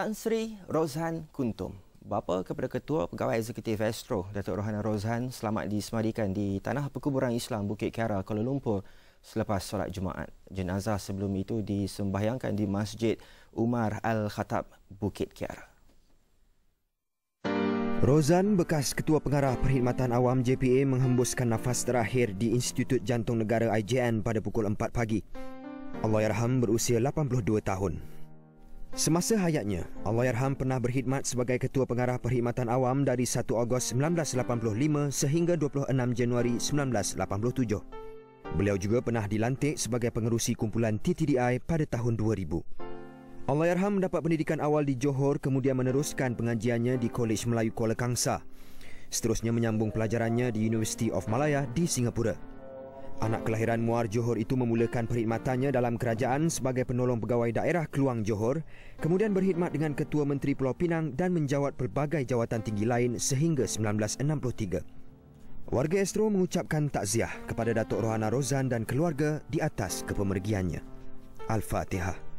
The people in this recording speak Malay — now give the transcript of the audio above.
Tan Sri Rozhan Kuntum, bapa kepada Ketua Pegawai Eksekutif Astro, Datuk Rohana Rozhan selamat disemadikan di Tanah Perkuburan Islam Bukit Kiara, Kuala Lumpur selepas solat Jumaat. Jenazah sebelum itu disembahyangkan di Masjid Umar Al-Khattab, Bukit Kiara. Rozan, bekas Ketua Pengarah Perkhidmatan Awam JPA menghembuskan nafas terakhir di Institut Jantung Negara IJN pada pukul 4 pagi. Allahyarham berusia 82 tahun. Semasa hayatnya, Allahyarham pernah berkhidmat sebagai Ketua Pengarah Perkhidmatan Awam dari 1 Ogos 1985 sehingga 26 Januari 1987. Beliau juga pernah dilantik sebagai pengerusi kumpulan TTDI pada tahun 2000. Allahyarham mendapat pendidikan awal di Johor kemudian meneruskan pengajiannya di Kolej Melayu Kuala Kangsa. Seterusnya menyambung pelajarannya di University of Malaya di Singapura. Anak kelahiran Muar Johor itu memulakan perkhidmatannya dalam kerajaan sebagai penolong pegawai daerah Keluang Johor, kemudian berkhidmat dengan Ketua Menteri Pulau Pinang dan menjawat pelbagai jawatan tinggi lain sehingga 1963. Warga Astro mengucapkan takziah kepada Datuk Rohana Rozan dan keluarga di atas kepemergiannya. Al-Fatihah.